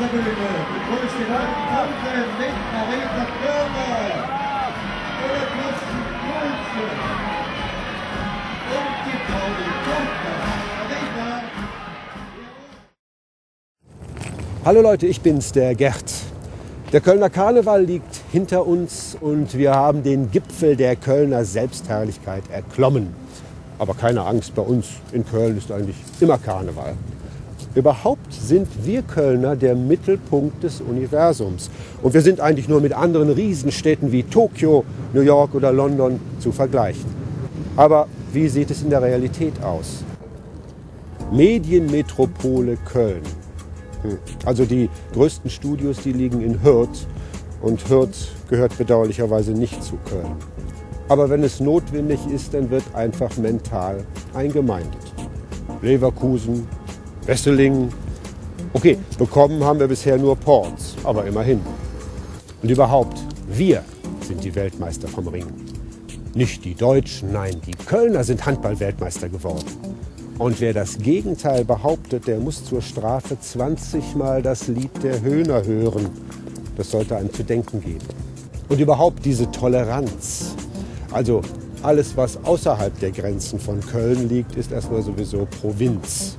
Kölnerbühne begrüßt den Kunden mit Marita Körner, oder Carsten Kulze und die Pauli Tochter. Hallo Leute, ich bin's, der Gerd. Der Kölner Karneval liegt hinter uns und wir haben den Gipfel der Kölner Selbstherrlichkeit erklommen. Aber keine Angst, bei uns in Köln ist eigentlich immer Karneval. Überhaupt sind wir Kölner der Mittelpunkt des Universums. Und wir sind eigentlich nur mit anderen Riesenstädten wie Tokio, New York oder London zu vergleichen. Aber wie sieht es in der Realität aus? Medienmetropole Köln. Hm. Also die größten Studios, die liegen in Hürth. Und Hürth gehört bedauerlicherweise nicht zu Köln. Aber wenn es notwendig ist, dann wird einfach mental eingemeindet. Leverkusen, Wesseling. Okay, bekommen haben wir bisher nur Ports, aber immerhin. Und überhaupt, wir sind die Weltmeister vom Ringen. Nicht die Deutschen, nein, die Kölner sind Handball-Weltmeister geworden. Und wer das Gegenteil behauptet, der muss zur Strafe 20 Mal das Lied der Höhner hören. Das sollte einem zu denken geben. Und überhaupt diese Toleranz. Also alles, was außerhalb der Grenzen von Köln liegt, ist erstmal sowieso Provinz.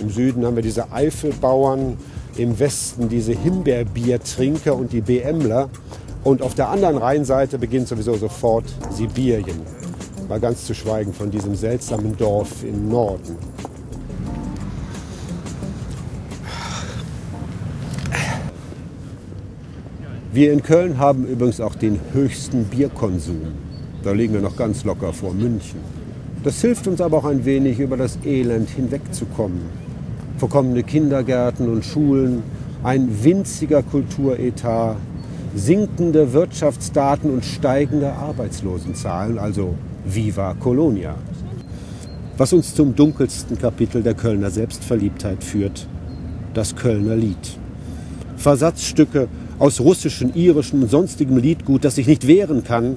Im Süden haben wir diese Eifelbauern, im Westen diese Himbeerbiertrinker und die BMler. Und auf der anderen Rheinseite beginnt sowieso sofort Sibirien. Mal ganz zu schweigen von diesem seltsamen Dorf im Norden. Wir in Köln haben übrigens auch den höchsten Bierkonsum. Da liegen wir noch ganz locker vor München. Das hilft uns aber auch ein wenig, über das Elend hinwegzukommen. Verkommene Kindergärten und Schulen, ein winziger Kulturetat, sinkende Wirtschaftsdaten und steigende Arbeitslosenzahlen, also Viva Colonia. Was uns zum dunkelsten Kapitel der Kölner Selbstverliebtheit führt, das Kölner Lied. Versatzstücke aus russischem, irischem und sonstigem Liedgut, das sich nicht wehren kann,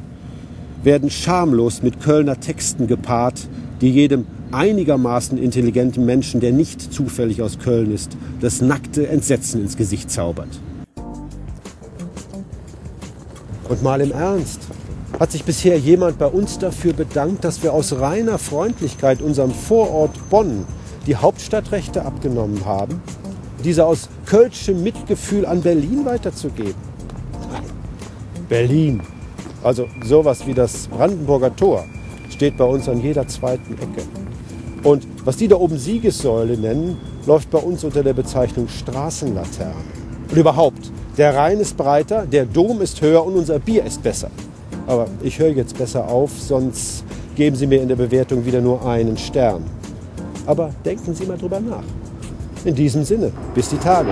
werden schamlos mit Kölner Texten gepaart, die jedem einigermaßen intelligenten Menschen, der nicht zufällig aus Köln ist, das nackte Entsetzen ins Gesicht zaubert. Und mal im Ernst, hat sich bisher jemand bei uns dafür bedankt, dass wir aus reiner Freundlichkeit unserem Vorort Bonn die Hauptstadtrechte abgenommen haben, diese aus kölschem Mitgefühl an Berlin weiterzugeben? Berlin, also sowas wie das Brandenburger Tor, steht bei uns an jeder zweiten Ecke. Und was die da oben Siegessäule nennen, läuft bei uns unter der Bezeichnung Straßenlaterne. Und überhaupt, der Rhein ist breiter, der Dom ist höher und unser Bier ist besser. Aber ich höre jetzt besser auf, sonst geben Sie mir in der Bewertung wieder nur einen Stern. Aber denken Sie mal drüber nach. In diesem Sinne, bis die Tage.